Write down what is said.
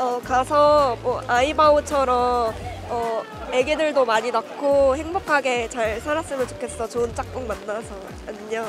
어, 가서 뭐 아이바오처럼 어, 애기들도 많이 낳고 행복하게 잘 살았으면 좋겠어. 좋은 짝꿍 만나서. 안녕.